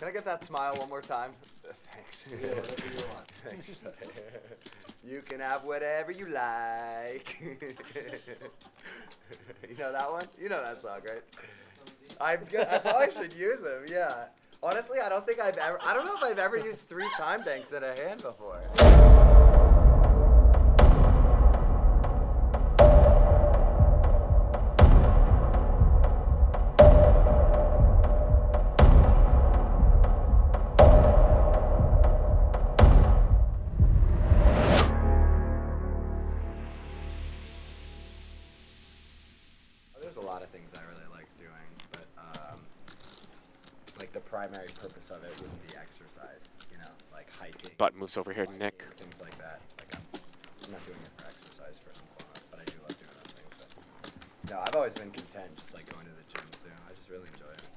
Can I get that smile one more time? Thanks. Yeah, whatever you want. Thanks. you can have whatever you like. you know that one? You know that song, right? I'm. I probably should use them. Yeah. Honestly, I don't think I've ever. I don't know if I've ever used three time banks in a hand before. like the primary purpose of it would be exercise, you know, like hiking. Butt moves over here, hiking, Nick. Things like that. Like I'm, I'm, not doing it for exercise for some while, but I do love doing other things. But no, I've always been content just like going to the gym too. I just really enjoy it.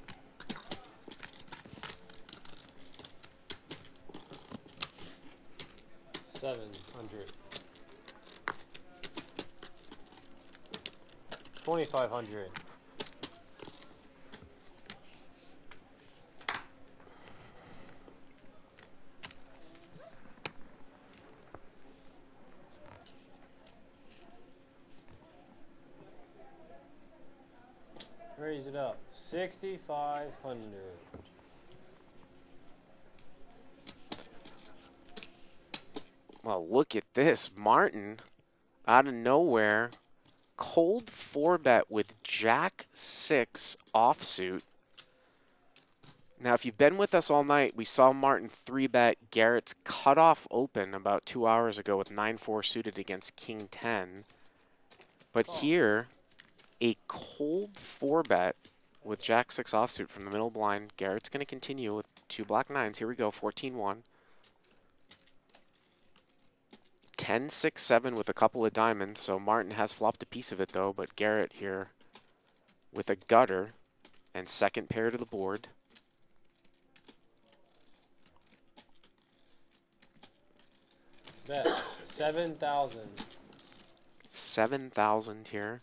Seven hundred. 2500 Raise it up. Sixty-five hundred. Well, look at this. Martin, out of nowhere, cold four bet with Jack six offsuit. Now, if you've been with us all night, we saw Martin three bet Garrett's cutoff open about two hours ago with 9 4 suited against King 10. But oh. here, a cold four bet with Jack six offsuit from the middle blind. Garrett's going to continue with two black nines. Here we go 14 1. 10 6 7 with a couple of diamonds. So Martin has flopped a piece of it though, but Garrett here with a gutter and second pair to the board. Bet. Seven thousand. 7,000 here.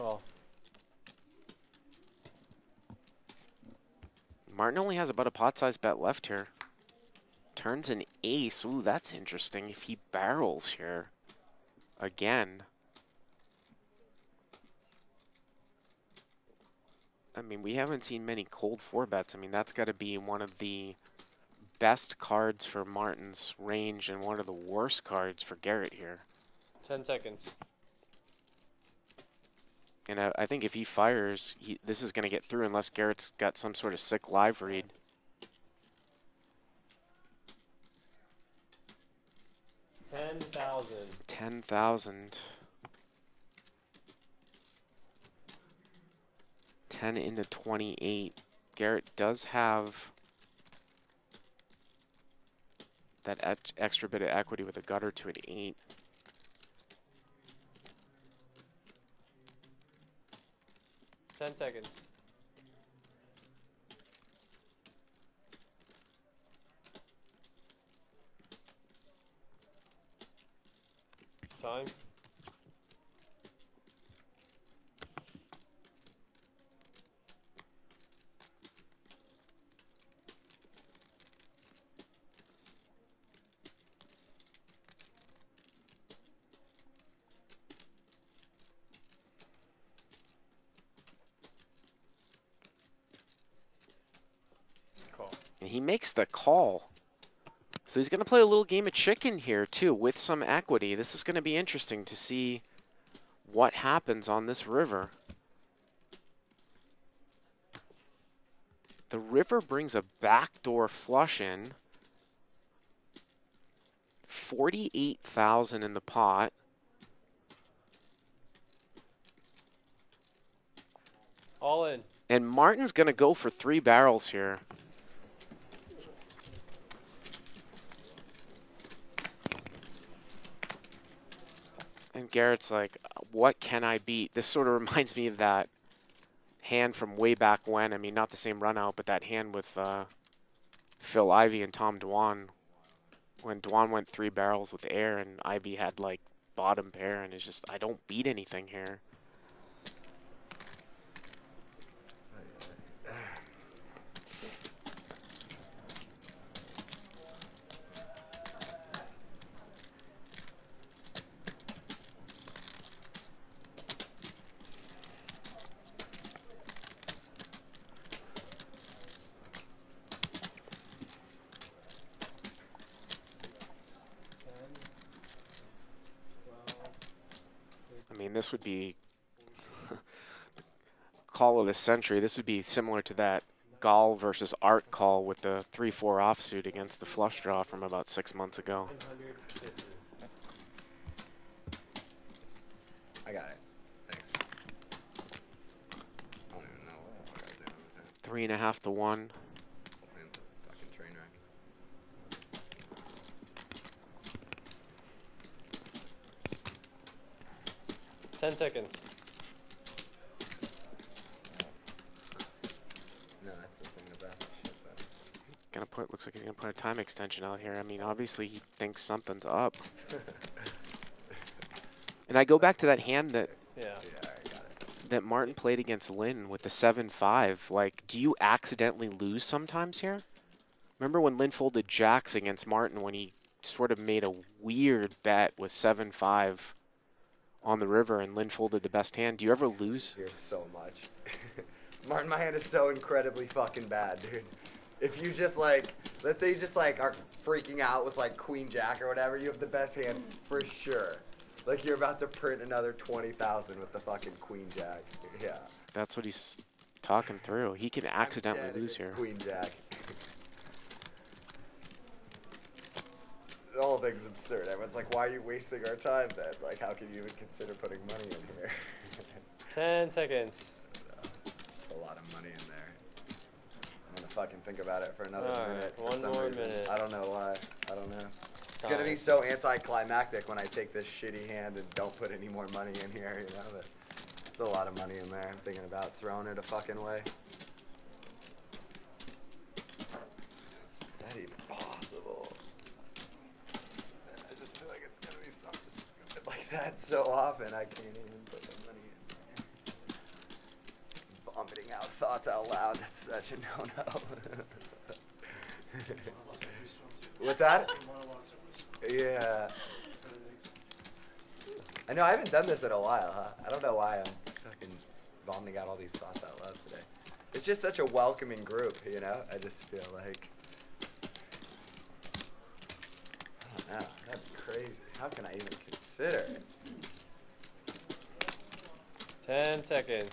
Call. Martin only has about a pot sized bet left here. Turns an ace. Ooh, that's interesting. If he barrels here again. I mean, we haven't seen many cold four bets. I mean, that's got to be one of the best cards for Martin's range and one of the worst cards for Garrett here. Ten seconds. And I, I think if he fires, he, this is going to get through unless Garrett's got some sort of sick live read. Ten thousand. Ten thousand. Ten into twenty-eight. Garrett does have that extra bit of equity with a gutter to an eight. 10 seconds. Time. And he makes the call. So he's going to play a little game of chicken here, too, with some equity. This is going to be interesting to see what happens on this river. The river brings a backdoor flush in. 48,000 in the pot. All in. And Martin's going to go for three barrels here. And Garrett's like, what can I beat? This sort of reminds me of that hand from way back when. I mean, not the same run out, but that hand with uh, Phil Ivey and Tom Dwan. When Dwan went three barrels with air and Ivey had like bottom pair, and it's just I don't beat anything here. I mean, this would be call of the century. This would be similar to that Gall versus Art call with the 3-4 offsuit against the flush draw from about six months ago. I got it. Thanks. I don't even know what the fuck I was doing with that. Three and a half to one. 10 seconds. Gonna put, looks like he's gonna put a time extension out here. I mean, obviously he thinks something's up. and I go back to that hand that yeah that Martin played against Lynn with the 7-5. Like, do you accidentally lose sometimes here? Remember when Lynn folded jacks against Martin when he sort of made a weird bet with 7-5 on the river and Lynn folded the best hand? Do you ever lose? Here's so much. Martin, my hand is so incredibly fucking bad, dude. If you just like, let's say you just like are freaking out with like Queen Jack or whatever, you have the best hand for sure. Like you're about to print another twenty thousand with the fucking Queen Jack. Yeah. That's what he's talking through. He can accidentally lose here. Queen Jack. The whole thing's absurd. Everyone's like, why are you wasting our time then? Like, how can you even consider putting money in here? Ten seconds. There's a lot of money in there. I'm gonna fucking think about it for another Alright, minute. for one some more reason. minute. I don't know why. I don't know. It's gonna be so anticlimactic when I take this shitty hand and don't put any more money in here, you know? But there's a lot of money in there. I'm thinking about throwing it a fucking way. Is that even possible? I just feel like it's gonna be something stupid like that so often. I can't even put the money in there. Vomiting out thoughts out loud. That's such a no-no. What's that? Yeah. I know I haven't done this in a while, huh? I don't know why I'm fucking vomiting out all these thoughts out loud today. It's just such a welcoming group, you know? I just feel like I don't know. That'd be crazy. How can I even consider? Ten seconds.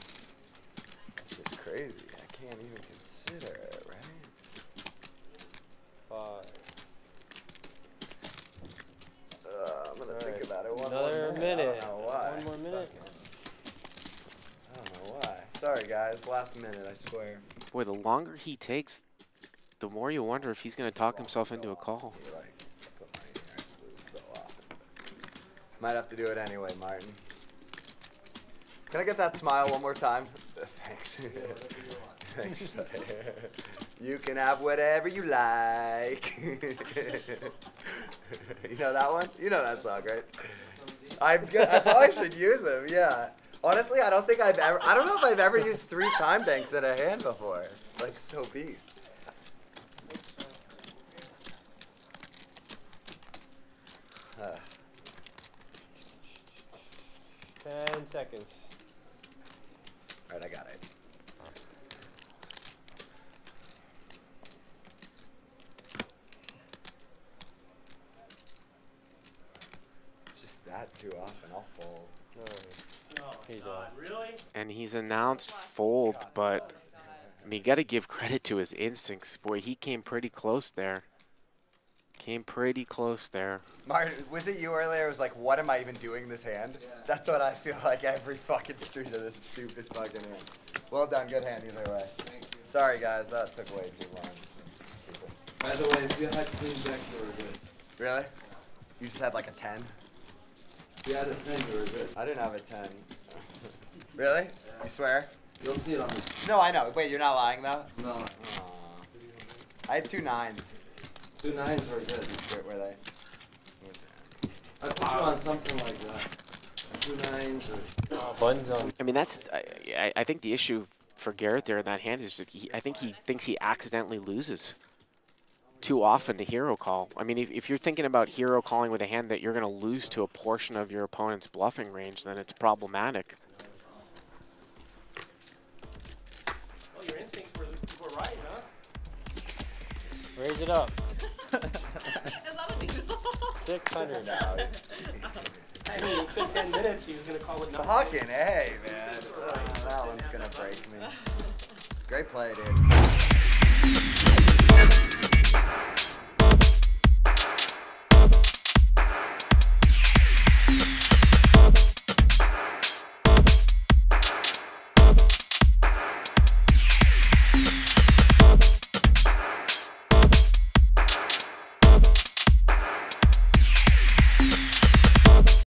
That's just crazy. I can't even consider it, right? Five. Uh, I'm gonna think Alright, about it one another more minute. I don't know why. One more minute. Fucking- I don't know why. Sorry, guys. Last minute, I swear. Boy, the longer he takes, the more you wonder if he's going to talk himself into a call. Like, put money in there, I just lose so often. Might have to do it anyway, Martin. Can I get that smile one more time? Thanks. Thanks. you can have whatever you like. you know that one? You know that song, right? I'm good. I probably should use them. Yeah. Honestly, I don't think I've ever. I don't know if I've ever used three time banks in a hand before. Like so beast. Uh, Ten seconds. Alright, I got it. It's just that too often. I'll fold. Alright. Oh, He's God, out. really? And he's announced fold, but I mean, you got to give credit to his instincts. Boy, he came pretty close there. Came pretty close there. Martin, was it you earlier? It was like, what am I even doing this hand? That's what I feel like every fucking street of this stupid fucking hand. Well done, good hand either way. Sorry guys, that took way too long. By the way, if you had clean decks, you were good. Really? You just had like a 10? If you had a 10, you were good. I didn't have a 10. really? You swear? You'll see it on this. No, I know. Wait, you're not lying though. No, Aw. I had two nines. Two nines are good. Where were they? I put you on something like that. Two nines or. Oh, buns on. I mean, that's. I, I- I think the issue for Garrett there in that hand is that he, I think he thinks he accidentally loses too often to hero call. I mean, if, if you're thinking about hero calling with a hand that you're going to lose to a portion of your opponent's bluffing range, then it's problematic. Well, your instincts were, were right, huh? Raise it up. Is that illegal? 600 now. I mean, it took 10 minutes. He was going to call it nothing. Fucking A, man. Ugh, that one's gonna break me. Great play, dude.